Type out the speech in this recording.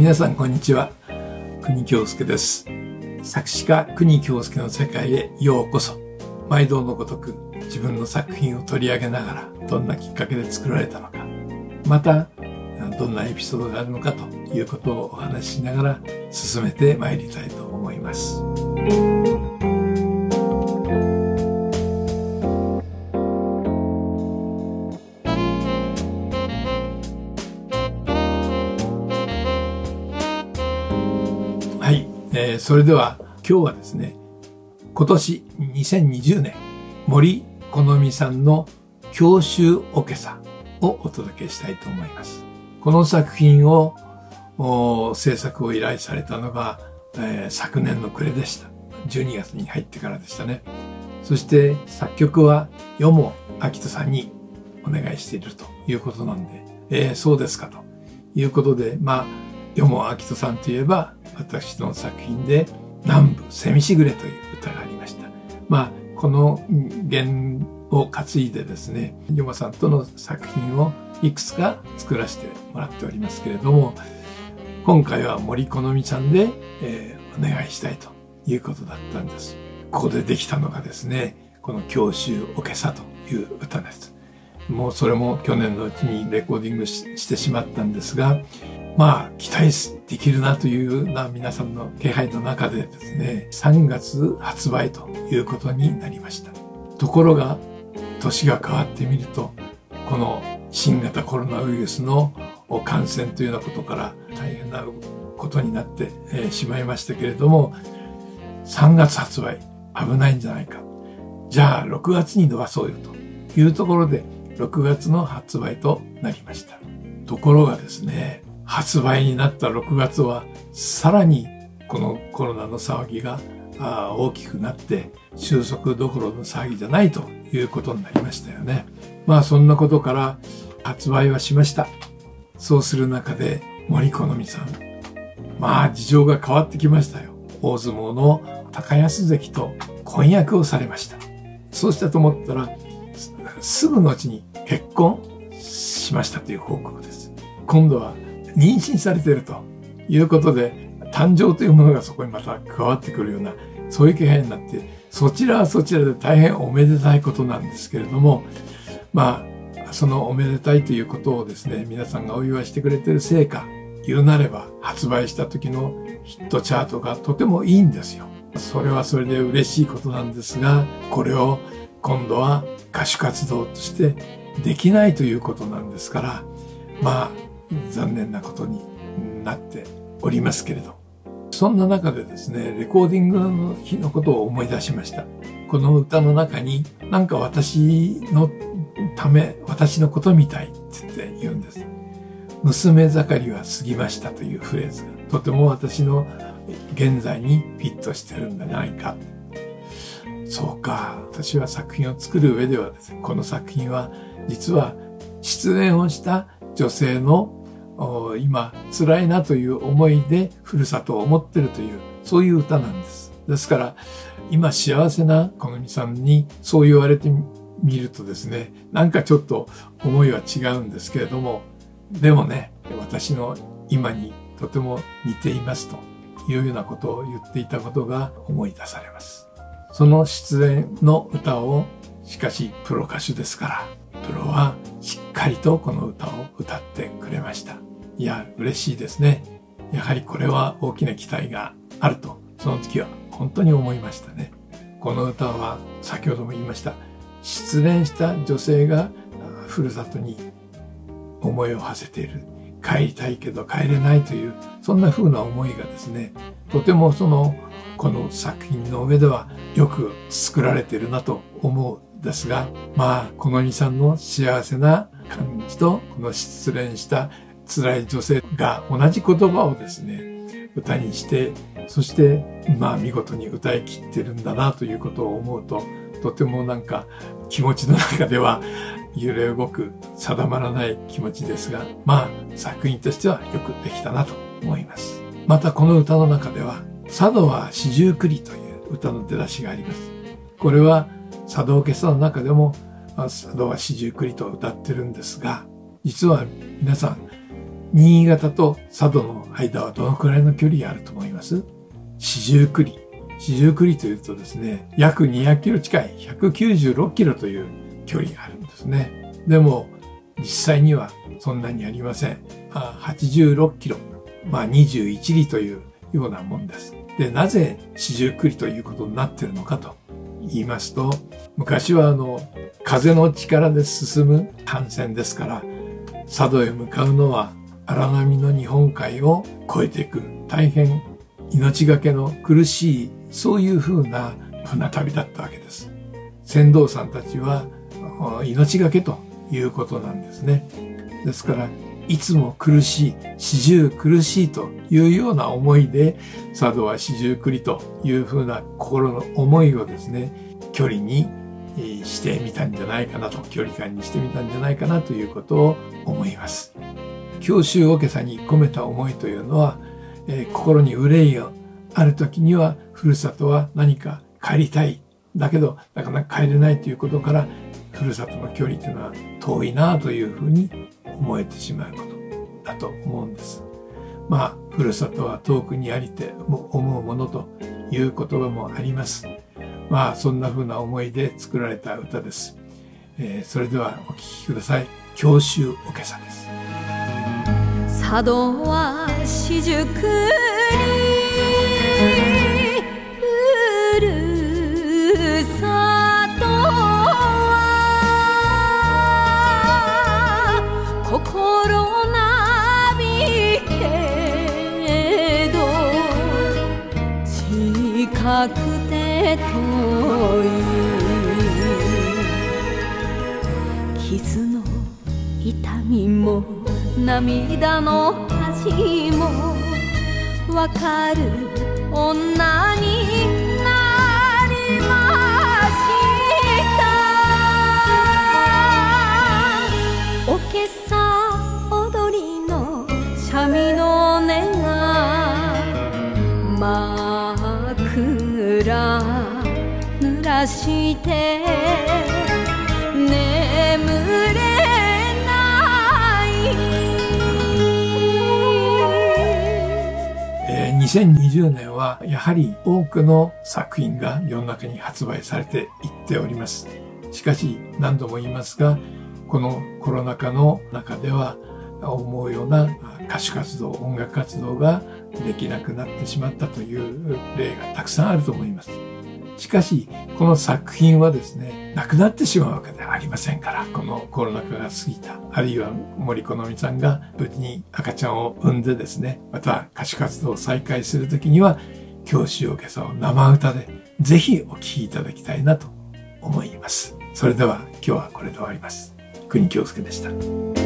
皆さんこんにちは。国京介です。作詞家国京介の世界へようこそ。毎度のごとく自分の作品を取り上げながらどんなきっかけで作られたのか。またどんなエピソードがあるのかということをお話ししながら進めてまいりたいと思います。はいえー、それでは今日はですね、今年2020年森好美さんの教習おけさをお届けしたいと思います。この作品を制作を依頼されたのが、えー、昨年の暮れでした。12月に入ってからでしたね。そして作曲はよもあきとさんにお願いしているということなんで、えー、そうですかということで、まあ、よもあきとさんといえば私の作品で南部セミしぐれという歌がありました。まあ、この弦を担いでですね、ヨマさんとの作品をいくつか作らせてもらっておりますけれども、今回は森好美さんで、えー、お願いしたいということだったんです。ここでできたのがですね、この教習おけさという歌です。もうそれも去年のうちにレコーディングしてしまったんですが、まあ、期待できるなというような皆さんの気配の中でですね、3月発売ということになりました。ところが、年が変わってみると、この新型コロナウイルスの感染というようなことから大変なことになってしまいましたけれども、3月発売危ないんじゃないか。じゃあ6月に伸ばそうよというところで6月の発売となりました。ところがですね、発売になった6月はさらにこのコロナの騒ぎが大きくなって収束どころの騒ぎじゃないということになりましたよね。まあそんなことから発売はしました。そうする中で森好美さん。まあ事情が変わってきましたよ。大相撲の高安関と婚約をされました。そうしたと思ったらすぐのうちに結婚しましたという報告です。今度は妊娠されているということで、誕生というものがそこにまた加わってくるような、そういう気配になって、そちらはそちらで大変おめでたいことなんですけれども、まあ、そのおめでたいということをですね、皆さんがお祝いしてくれている成果、言うなれば発売した時のヒットチャートがとてもいいんですよ。それはそれで嬉しいことなんですが、これを今度は歌手活動としてできないということなんですから、まあ、残念なことになっておりますけれど。そんな中でですね、レコーディングの日のことを思い出しました。この歌の中に、なんか私のため、私のことみたいって言って言うんです。娘盛りは過ぎましたというフレーズが、とても私の現在にフィットしてるんじゃないか。そうか。私は作品を作る上ではですね、この作品は実は失恋をした女性の今辛いなという思いでふるさとを思ってるというそういう歌なんです。ですから今幸せな好美さんにそう言われてみるとですねなんかちょっと思いは違うんですけれどもでもね私の今にとても似ていますというようなことを言っていたことが思い出されます。その失恋の歌をしかしプロ歌手ですからプロはしっかりとこの歌を。いや、嬉しいですね。やはりこれは大きな期待があると、その時は本当に思いましたね。この歌は先ほども言いました。失恋した女性がふるさとに思いを馳せている。帰りたいけど帰れないという、そんな風な思いがですね、とてもその、この作品の上ではよく作られているなと思うんですが、まあ、このみさんの幸せな感じと、この失恋した辛い女性が同じ言葉をですね、歌にして、そして、まあ見事に歌い切ってるんだなということを思うと、とてもなんか気持ちの中では揺れ動く定まらない気持ちですが、まあ作品としてはよくできたなと思います。またこの歌の中では、佐渡は四十九里という歌の出だしがあります。これは佐渡オの中でも佐渡は四十九里と歌ってるんですが、実は皆さん、新潟と佐渡の間はどのくらいの距離があると思います？四十九里。四十九里というとですね、約200キロ近い196キロという距離があるんですね。でも、実際にはそんなにありません。86キロ、まあ21里というようなもんです。で、なぜ四十九里ということになっているのかと言いますと、昔はあの、風の力で進む艦船ですから、佐渡へ向かうのは荒波の日本海を越えていく大変命がけの苦しいそういう風な船旅だったわけです。船頭さんたちは命がけということなんですね。ですから、いつも苦しい、四十苦しいというような思いで、佐渡は四十九里というふうな心の思いをですね、距離にしてみたんじゃないかなと、距離感にしてみたんじゃないかなということを思います。教習おけさに込めた思いというのは、えー、心に憂いがある時には、ふるさとは何か帰りたい。だけど、なかなか帰れないということから、ふるさとの距離というのは遠いなというふうに思えてしまうことだと思うんです。まあ、ふるさとは遠くにありて思うものという言葉もあります。まあ、そんな風な思いで作られた歌です。えー、それではお聴きください。教習おけさです。佐渡は四十九里ふるさとは心なびけど近くて遠い傷の痛みも涙の味もわかる女になりました。おけさ踊りの三味の音が枕濡らして2020年はやはり多くの作品が世の中に発売されていっております。しかし何度も言いますが、このコロナ禍の中では思うような歌手活動、音楽活動ができなくなってしまったという例がたくさんあると思います。しかし、この作品はですね、なくなってしまうわけではありませんから、このコロナ禍が過ぎた、あるいは森好美さんが無事に赤ちゃんを産んでですね、また歌手活動を再開するときには、教師を今朝を生歌でぜひお聴きいただきたいなと思います。それでは今日はこれで終わります。国京介でした。